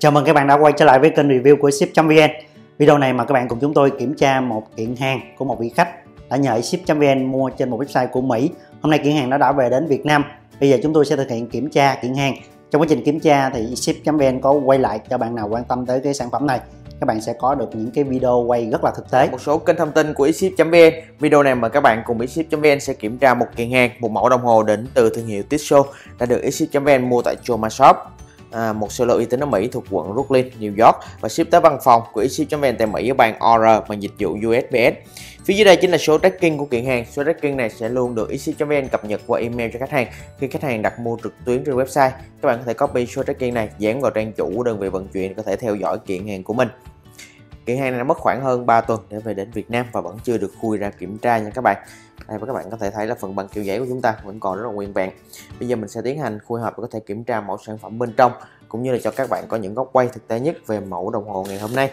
Chào mừng các bạn đã quay trở lại với kênh review của ship.vn Video này mà các bạn cùng chúng tôi kiểm tra một kiện hàng của một vị khách đã nhờ ship.vn mua trên một website của Mỹ. Hôm nay kiện hàng nó đã về đến Việt Nam. Bây giờ chúng tôi sẽ thực hiện kiểm tra kiện hàng. Trong quá trình kiểm tra thì ship.vn có quay lại cho bạn nào quan tâm tới cái sản phẩm này, các bạn sẽ có được những cái video quay rất là thực tế. Một số kênh thông tin của eShip.vn video này mời các bạn cùng eShip.vn sẽ kiểm tra một kiện hàng, một mẫu đồng hồ đến từ thương hiệu Tissot đã được eShip.vn mua tại Choma Shop à, một sơ lô uy tín ở Mỹ thuộc quận Brooklyn, New York và ship tới văn phòng của eShip.vn tại Mỹ ở bang OR bằng dịch vụ USPS. Phía dưới đây chính là số tracking của kiện hàng. Số tracking này sẽ luôn được eShip.vn cập nhật qua email cho khách hàng khi khách hàng đặt mua trực tuyến trên website. Các bạn có thể copy số tracking này dán vào trang chủ của đơn vị vận chuyển để có thể theo dõi kiện hàng của mình. Kiện hàng này đã mất khoảng hơn 3 tuần để về đến Việt Nam và vẫn chưa được khui ra kiểm tra nha các bạn. Đây và các bạn có thể thấy là phần bằng kiểu giấy của chúng ta vẫn còn rất là nguyên vẹn. Bây giờ mình sẽ tiến hành khui hộp và có thể kiểm tra mẫu sản phẩm bên trong cũng như là cho các bạn có những góc quay thực tế nhất về mẫu đồng hồ ngày hôm nay.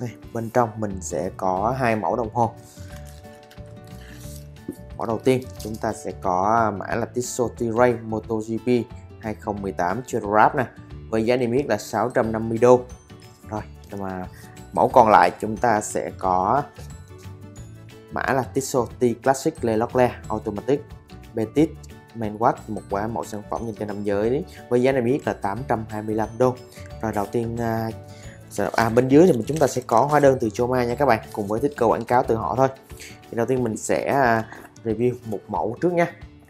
Đây, bên trong mình sẽ có hai mẫu đồng hồ mẫu đầu tiên. Chúng ta sẽ có à, mã là Tissot T-Ray MotoGP 2018 Trail Wrap này với giá niêm yết là 650 đô. Rồi mà mẫu còn lại chúng ta sẽ có mã là Tissot T Classic Le Leclerc Automatic Betis main watch một quả mẫu sản phẩm dành cho nam giới đấy, với giá niêm yết là 825 đô. Rồi đầu tiên à, à bên dưới thì mình chúng ta sẽ có hóa đơn từ Choma nha các bạn cùng với thích cơ quảng cáo từ họ thôi. Thì đầu tiên mình sẽ à, review một mẫu trước nha.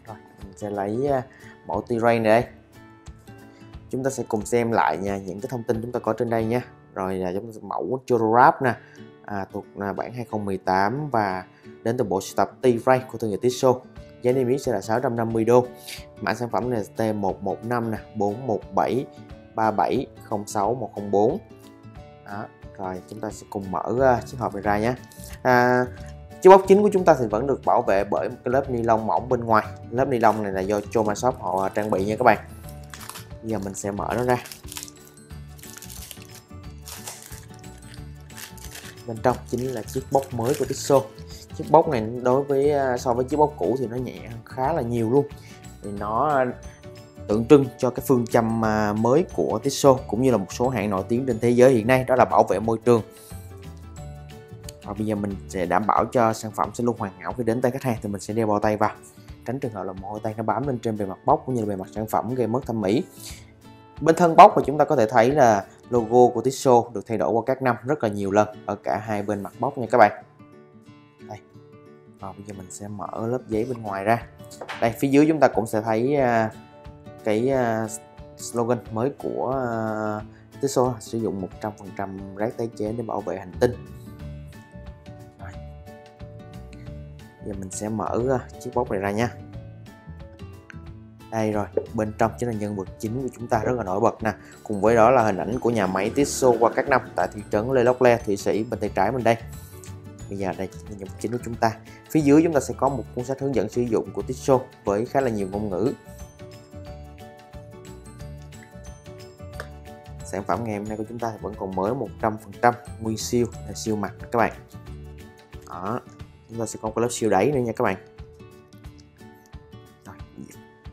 Rồi mình sẽ lấy à, mẫu T-Ray này đây. Chúng ta sẽ cùng xem lại nha những cái thông tin chúng ta có trên đây nha. Rồi là giống mẫu Chororap nè à, thuộc là bản 2018 và đến từ bộ sưu tập T-Ray của thương hiệu Tissot. Giá niêm yết sẽ là 650 đô. Mã sản phẩm này là T115 nè 417 3706 104 đó rồi chúng ta sẽ cùng mở à, uh, chiếc hộp này ra nhé à, chiếc bóc chính của chúng ta thì vẫn được bảo vệ bởi một cái lớp ni lông mỏng bên ngoài. Lớp ni lông này là do Choma Shop họ trang bị nha các bạn. Bây giờ mình sẽ mở nó ra. Bên trong chính là chiếc bóc mới của Tissot chiếc bóc này đối với à, so với chiếc bóc cũ thì nó nhẹ khá là nhiều luôn. Thì nó tượng trưng cho cái phương châm à, mới của Tissot cũng như là một số hãng nổi tiếng trên thế giới hiện nay, đó là bảo vệ môi trường và bây giờ mình sẽ đảm bảo cho sản phẩm sẽ luôn hoàn hảo, khi đến tay khách hàng thì mình sẽ đeo bao tay vào. Tránh trường hợp là mồ hôi tay nó bám lên trên bề mặt bóc cũng như là bề mặt sản phẩm gây mất thẩm mỹ. Bên thân bóc thì chúng ta có thể thấy là logo của Tissot được thay đổi qua các năm rất là nhiều lần ở cả hai bên mặt bóc nha các bạn. Đây. Và bây giờ mình sẽ mở lớp giấy bên ngoài ra. Đây, phía dưới chúng ta cũng sẽ thấy à, cái à, slogan mới của à, Tissot sử dụng 100% rác tái chế để bảo vệ hành tinh. Giờ mình sẽ mở ờ, chiếc bóc này ra nha. Đây rồi, bên trong chính là nhân vật chính của chúng ta rất là nổi bật nè. Cùng với đó là hình ảnh của nhà máy Tissot qua các năm tại thị trấn Lê Lóc Le Thụy Sĩ bên tay trái mình đây. Bây giờ đây là nhân vật chính của chúng ta. Phía dưới chúng ta sẽ có một cuốn sách hướng dẫn sử dụng của Tissot với khá là nhiều ngôn ngữ. Sản phẩm ngày hôm nay của chúng ta vẫn còn mới 100% nguyên siêu là siêu mặt các bạn. Đó chúng ta sẽ có một cái lớp siêu đáy nữa nha các bạn. Rồi,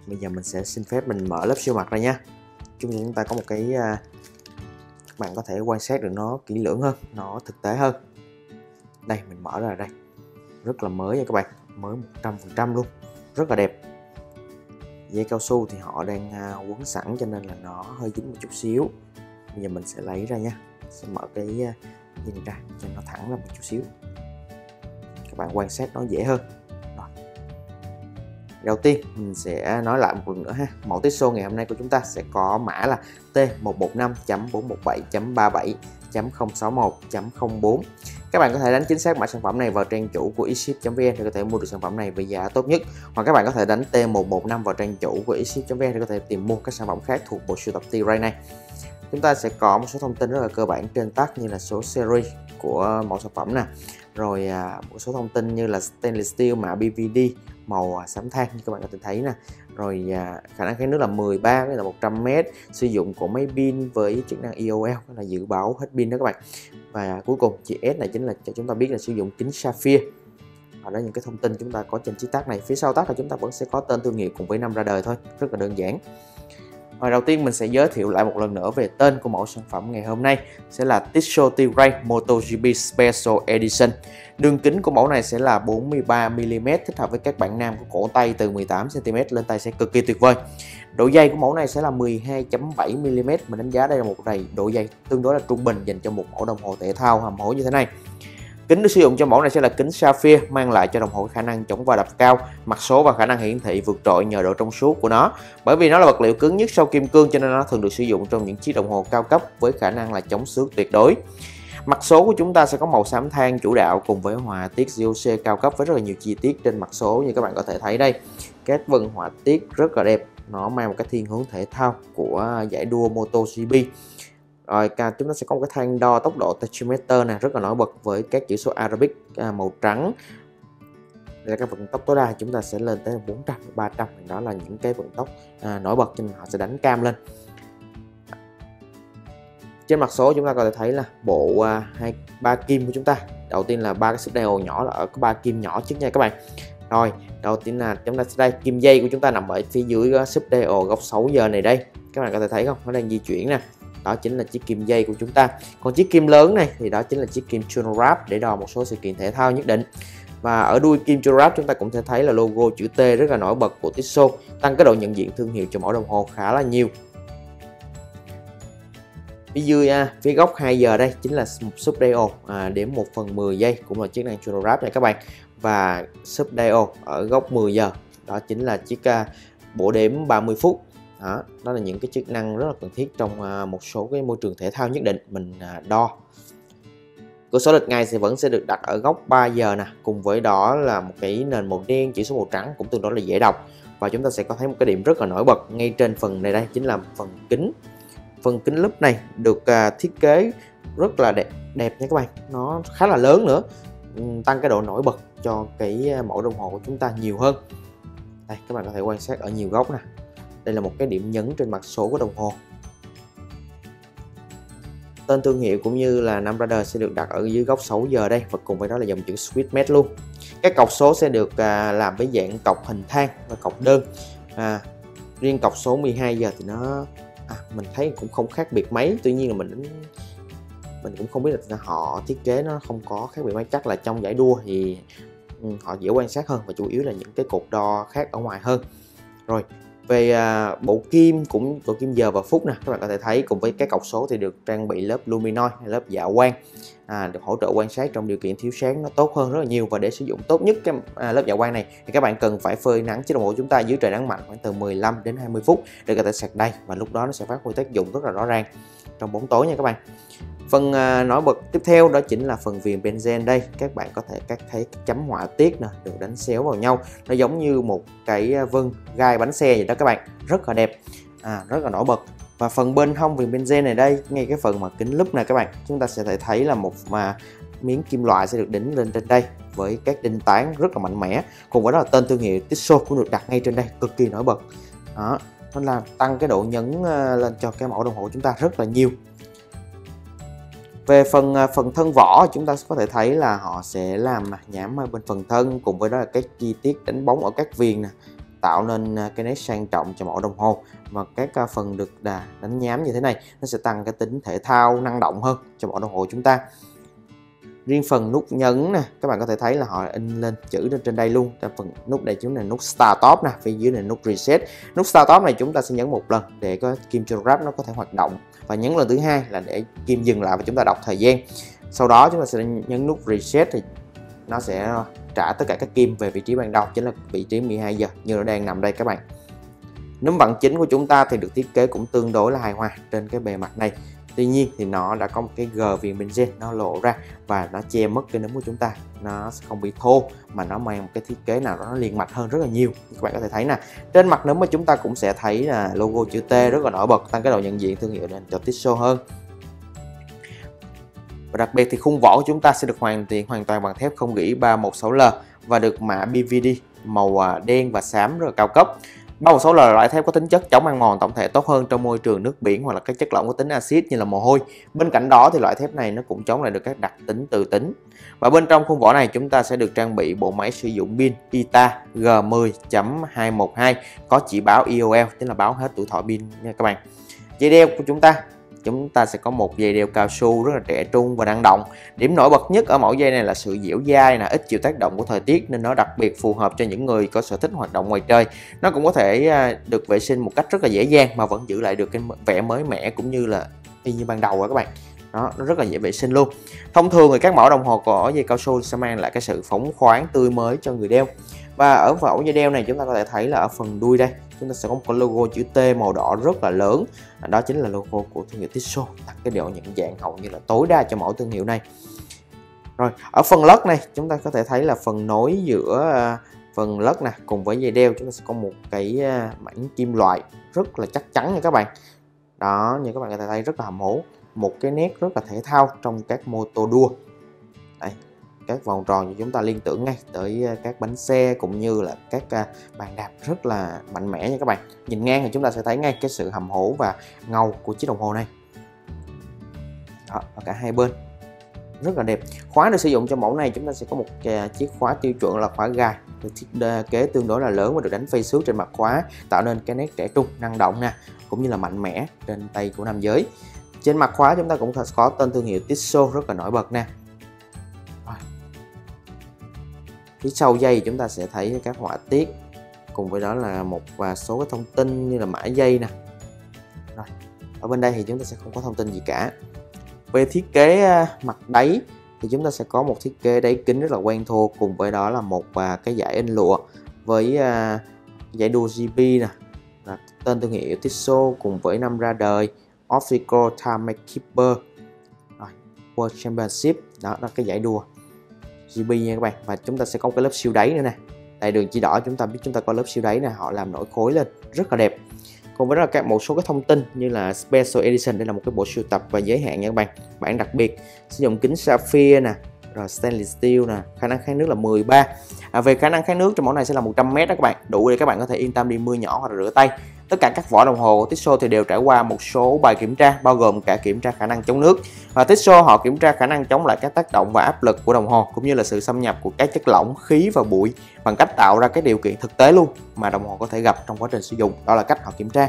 bây giờ mình sẽ xin phép mình mở lớp siêu mặt ra nha. Chúng ta có một cái à, các bạn có thể quan sát được nó kỹ lưỡng hơn nó thực tế hơn. Đây mình mở ra đây. Rất là mới nha các bạn mới 100% luôn rất là đẹp. Dây cao su thì họ đang à, quấn sẵn cho nên là nó hơi dính một chút xíu. Bây giờ mình sẽ lấy ra nha sẽ mở cái à, ra cho nó thẳng ra một chút xíu bạn quan sát nó dễ hơn. Rồi. đầu tiên, mình sẽ nói lại một lần nữa ha. Mẫu Tissot ngày hôm nay của chúng ta sẽ có mã là T115.417.37.061.04. các bạn có thể đánh chính xác mã sản phẩm này vào trang chủ của eShip.vn để có thể mua được sản phẩm này với giá tốt nhất. Hoặc các bạn có thể đánh T115 vào trang chủ của eShip.vn để có thể tìm mua các sản phẩm khác thuộc bộ sưu tập T-Ray này. Chúng ta sẽ có một số thông tin rất là cơ bản trên tag như là số series của mẫu sản phẩm nè rồi à, một số thông tin như là stainless steel mã BVD màu à, xám than như các bạn có thể thấy nè. Rồi à, khả năng kháng nước là 13 là 100 m sử dụng của máy pin với chức năng EOL là dự báo hết pin đó các bạn. Và cuối cùng chữ S này chính là cho chúng ta biết là sử dụng kính sapphire. Và đó những cái thông tin chúng ta có trên chiếc tác này. Phía sau tác là chúng ta vẫn sẽ có tên thương hiệu cùng với năm ra đời thôi rất là đơn giản và đầu tiên mình sẽ giới thiệu lại một lần nữa về tên của mẫu sản phẩm ngày hôm nay sẽ là Tissot T-Ray MotoGP Special Edition. Đường kính của mẫu này sẽ là 43mm thích hợp với các bạn nam có cổ tay từ 18cm lên tay sẽ cực kỳ tuyệt vời. Độ dày của mẫu này sẽ là 12.7mm, mình đánh giá đây là một đầy độ dày tương đối là trung bình dành cho một mẫu đồng hồ thể thao hầm hố như thế này. Kính được sử dụng cho mẫu này sẽ là kính sapphire mang lại cho đồng hồ khả năng chống va đập cao, mặt số và khả năng hiển thị vượt trội nhờ độ trong suốt của nó. Bởi vì nó là vật liệu cứng nhất sau kim cương cho nên nó thường được sử dụng trong những chiếc đồng hồ cao cấp với khả năng là chống xước tuyệt đối. Mặt số của chúng ta sẽ có màu xám than chủ đạo cùng với họa tiết GOC cao cấp với rất là nhiều chi tiết trên mặt số như các bạn có thể thấy đây. Các vân họa tiết rất là đẹp, nó mang một cái thiên hướng thể thao của giải đua MotoGP rồi chúng ta sẽ có một cái thanh đo tốc độ tachymeter này rất là nổi bật với các chỉ số Arabic à, màu trắng. Đây là các vận tốc tối đa chúng ta sẽ lên tới 400 300 đó là những cái vận tốc à, nổi bật cho nên họ sẽ đánh cam lên. Trên mặt số chúng ta có thể thấy là bộ à, hai ba kim của chúng ta. Đầu tiên là ba cái xích dial nhỏ là ở có ba kim nhỏ trước nha các bạn. Rồi đầu tiên là chúng ta sẽ đây kim dây của chúng ta nằm ở phía dưới à, sub dial góc 6 giờ này đây. Các bạn có thể thấy không? Nó đang di chuyển nè đó chính là chiếc kim dây của chúng ta. Còn chiếc kim lớn này thì đó chính là chiếc kim chronograph để đo một số sự kiện thể thao nhất định. Và ở đuôi kim chronograph chúng ta cũng sẽ thấy là logo chữ T rất là nổi bật của Tissot tăng cái độ nhận diện thương hiệu cho mẫu đồng hồ khá là nhiều. Phía dưới à, phía góc 2 giờ đây chính là một sub dial à, điểm 1 phần 10 giây cũng là chiếc năng chronograph này các bạn. Và sub dial ở góc 10 giờ đó chính là chiếc à, bộ đếm 30 phút đó, đó là những cái chức năng rất là cần thiết trong à, một số cái môi trường thể thao nhất định mình à, đo. Cửa sổ lịch ngày thì vẫn sẽ được đặt ở góc 3 giờ nè cùng với đó là một cái nền màu đen chỉ số màu trắng cũng tương đối là dễ đọc. Và chúng ta sẽ có thấy một cái điểm rất là nổi bật ngay trên phần này đây chính là phần kính. Phần kính lúp này được à, thiết kế rất là đẹp đẹp nha các bạn nó khá là lớn nữa tăng cái độ nổi bật cho cái mẫu đồng hồ của chúng ta nhiều hơn. Đây các bạn có thể quan sát ở nhiều góc nè đây là một cái điểm nhấn trên mặt số của đồng hồ. Tên thương hiệu cũng như là năm Radar sẽ được đặt ở dưới góc 6 giờ đây và cùng với đó là dòng chữ Sweetmet luôn. Các cọc số sẽ được à, làm với dạng cọc hình thang và cọc đơn. À, riêng cọc số 12 giờ thì nó à, mình thấy cũng không khác biệt mấy tuy nhiên là mình mình cũng không biết là họ thiết kế nó không có khác biệt mấy chắc là trong giải đua thì ừ, họ dễ quan sát hơn và chủ yếu là những cái cột đo khác ở ngoài hơn rồi về à, bộ kim cũng bộ kim giờ và phút nè các bạn có thể thấy cùng với cái cọc số thì được trang bị lớp luminoid lớp dạ quang à, được hỗ trợ quan sát trong điều kiện thiếu sáng nó tốt hơn rất là nhiều. Và để sử dụng tốt nhất cái à, lớp dạ quang này thì các bạn cần phải phơi nắng chiếc đồng hồ chúng ta dưới trời nắng mạnh khoảng từ 15 đến 20 phút để có thể sạc đầy và lúc đó nó sẽ phát huy tác dụng rất là rõ ràng trong bóng tối nha các bạn phần à, nổi bật tiếp theo đó chính là phần viền benzen đây. Các bạn có thể các thấy chấm họa tiết nè được đánh xéo vào nhau. Nó giống như một cái à, vân gai bánh xe vậy đó các bạn. Rất là đẹp. À, rất là nổi bật. Và phần bên hông viền benzen này đây ngay cái phần mà kính lúp này các bạn. Chúng ta sẽ thể thấy là một mà miếng kim loại sẽ được đính lên trên đây với các đinh tán rất là mạnh mẽ. Cùng với đó là tên thương hiệu Tissot cũng được đặt ngay trên đây cực kỳ nổi bật. Đó nó làm tăng cái độ nhấn à, lên cho cái mẫu đồng hồ của chúng ta rất là nhiều về phần à, phần thân vỏ, chúng ta có thể thấy là họ sẽ làm nhám bên phần thân, cùng với đó là các chi tiết đánh bóng ở các viền nè, tạo nên à, cái nét sang trọng cho mẫu đồng hồ. Và các à, phần được đánh nhám như thế này, nó sẽ tăng cái tính thể thao năng động hơn cho mẫu đồng hồ chúng ta. Riêng phần nút nhấn nè, các bạn có thể thấy là họ in lên chữ lên trên đây luôn. Trong phần nút này chúng là nút start top nè, phía dưới là nút reset. Nút start top này chúng ta sẽ nhấn một lần để có kim chronograph nó có thể hoạt động và nhấn lần thứ hai là để kim dừng lại và chúng ta đọc thời gian. Sau đó chúng ta sẽ nhấn nút reset thì nó sẽ trả tất cả các kim về vị trí ban đầu, chính là vị trí 12 giờ như nó đang nằm đây các bạn. Núm vặn chính của chúng ta thì được thiết kế cũng tương đối là hài hòa trên cái bề mặt này tuy nhiên thì nó đã có một cái g viền benzen nó lộ ra và nó che mất cái nấm của chúng ta. Nó sẽ không bị thô, mà nó mang một cái thiết kế nào đó nó liền mạch hơn rất là nhiều. Các bạn có thể thấy nè, trên mặt nấm mà chúng ta cũng sẽ thấy là logo chữ T rất là nổi bật, tăng cái độ nhận diện thương hiệu lên cho Tissot hơn. Và đặc biệt thì khung vỏ của chúng ta sẽ được hoàn thiện hoàn toàn bằng thép không gỉ 316L và được mã BVD màu à, đen và xám rất là cao cấp. Bao một số là loại thép có tính chất chống ăn mòn tổng thể tốt hơn trong môi trường nước biển hoặc là các chất lỏng có tính axit như là mồ hôi. Bên cạnh đó thì loại thép này nó cũng chống lại được các đặc tính từ tính. Và bên trong khung vỏ này chúng ta sẽ được trang bị bộ máy sử dụng pin ITA G10.212 có chỉ báo IOL, tức là báo hết tuổi thọ pin nha các bạn. Dây đeo của chúng ta chúng ta sẽ có một dây đeo cao su rất là trẻ trung và năng động. Điểm nổi bật nhất ở mẫu dây này là sự dẻo dai, là ít chịu tác động của thời tiết nên nó đặc biệt phù hợp cho những người có sở thích hoạt động ngoài trời. Nó cũng có thể à, được vệ sinh một cách rất là dễ dàng mà vẫn giữ lại được cái vẻ mới mẻ cũng như là y như ban đầu á các bạn. Đó, nó rất là dễ vệ sinh luôn. Thông thường thì các mẫu đồng hồ có dây cao su sẽ mang lại cái sự phóng khoáng tươi mới cho người đeo. Và ở mẫu dây đeo này chúng ta có thể thấy là ở phần đuôi đây chúng ta sẽ có một cái logo chữ T màu đỏ rất là lớn à, đó chính là logo của thương hiệu Tissot đặt cái độ nhận dạng hầu như là tối đa cho mẫu thương hiệu này rồi ở phần lất này chúng ta có thể thấy là phần nối giữa à, phần lất nè cùng với dây đeo chúng ta sẽ có một cái à, mảnh kim loại rất là chắc chắn nha các bạn đó như các bạn có thể thấy rất là hầm hố một cái nét rất là thể thao trong các mô tô đua. Đây các vòng tròn thì chúng ta liên tưởng ngay tới ờ, các bánh xe cũng như là các ờ, bàn đạp rất là mạnh mẽ nha các bạn. Nhìn ngang thì chúng ta sẽ thấy ngay cái sự hầm hố và ngầu của chiếc đồng hồ này. Đó, ở cả hai bên. Rất là đẹp. Khóa được sử dụng cho mẫu này chúng ta sẽ có một ờ, chiếc khóa tiêu chuẩn là khóa gài được thiết kế tương đối là lớn và được đánh phay xước trên mặt khóa tạo nên cái nét trẻ trung năng động nè cũng như là mạnh mẽ trên tay của nam giới trên mặt khóa chúng ta cũng có tên thương hiệu Tissot rất là nổi bật nè. Phía sau dây chúng ta sẽ thấy các họa tiết, cùng với đó là một và số cái thông tin như là mã dây nè. Rồi. Ở bên đây thì chúng ta sẽ không có thông tin gì cả. Về thiết kế à, mặt đáy thì chúng ta sẽ có một thiết kế đáy kính rất là quen thuộc, cùng với đó là một và cái giải in lụa với à, giải đua GB nè. Là tên thương hiệu Tissot cùng với năm ra đời. Official Time Keeper. Rồi, World Championship đó là cái giải đua GB nha các bạn. Và chúng ta sẽ có cái lớp siêu đáy nữa nè. Tại đường chỉ đỏ chúng ta biết chúng ta có lớp siêu đáy nè họ làm nổi khối lên rất là đẹp. Cùng với đó là các một số cái thông tin như là Special Edition đây là một cái bộ sưu tập và giới hạn nha các bạn. Bản đặc biệt sử dụng kính sapphire nè rồi stainless steel nè khả năng kháng nước là 13 à, về khả năng kháng nước trong mẫu này sẽ là 100 m đó các bạn. Đủ để các bạn có thể yên tâm đi mưa nhỏ hoặc là rửa tay. Tất cả các vỏ đồng hồ của Tissot thì đều trải qua một số bài kiểm tra bao gồm cả kiểm tra khả năng chống nước. Và Tissot họ kiểm tra khả năng chống lại các tác động và áp lực của đồng hồ cũng như là sự xâm nhập của các chất lỏng khí và bụi bằng cách tạo ra cái điều kiện thực tế luôn mà đồng hồ có thể gặp trong quá trình sử dụng. Đó là cách họ kiểm tra.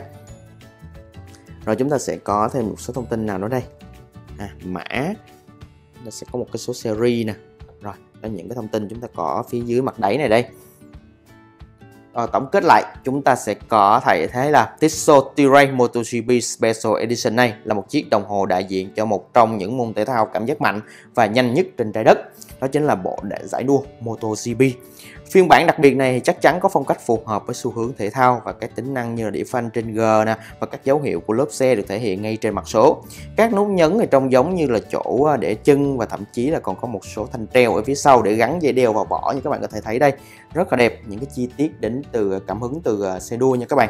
Rồi chúng ta sẽ có thêm một số thông tin nào nữa đây. À, mã nó sẽ có một cái số series nè. Rồi đó những cái thông tin chúng ta có phía dưới mặt đáy này đây. À, tổng kết lại chúng ta sẽ có thể thấy là Tissot T-Ray MotoGP Special Edition này là một chiếc đồng hồ đại diện cho một trong những môn thể thao cảm giác mạnh và nhanh nhất trên trái đất. Đó chính là bộ để giải đua MotoGP Phiên bản đặc biệt này chắc chắn có phong cách phù hợp với xu hướng thể thao và các tính năng như là đĩa phanh trên G nè và các dấu hiệu của lớp xe được thể hiện ngay trên mặt số. Các nút nhấn thì trông giống như là chỗ à, để chân và thậm chí là còn có một số thanh treo ở phía sau để gắn dây đeo vào vỏ như các bạn có thể thấy đây. Rất là đẹp, những cái chi tiết đến từ à, cảm hứng từ à, xe đua nha các bạn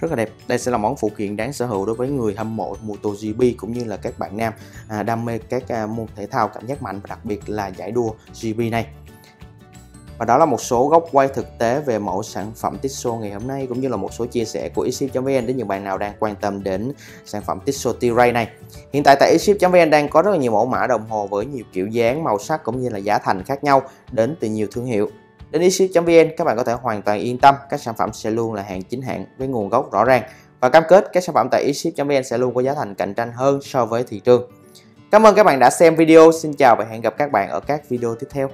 rất là đẹp đây sẽ là món phụ kiện đáng sở hữu đối với người hâm mộ MotoGP cũng như là các bạn nam à, đam mê các à, môn thể thao cảm giác mạnh và đặc biệt là giải đua GP này và đó là một số góc quay thực tế về mẫu sản phẩm Tissot ngày hôm nay cũng như là một số chia sẻ của eShip.vn đến những bạn nào đang quan tâm đến sản phẩm Tissot T-Ray này. Hiện tại tại eShip.vn đang có rất là nhiều mẫu mã đồng hồ với nhiều kiểu dáng, màu sắc cũng như là giá thành khác nhau đến từ nhiều thương hiệu. Đến eShip.vn các bạn có thể hoàn toàn yên tâm các sản phẩm sẽ luôn là hàng chính hãng với nguồn gốc rõ ràng và cam kết các sản phẩm tại eShip.vn sẽ luôn có giá thành cạnh tranh hơn so với thị trường. Cảm ơn các bạn đã xem video, xin chào và hẹn gặp các bạn ở các video tiếp theo.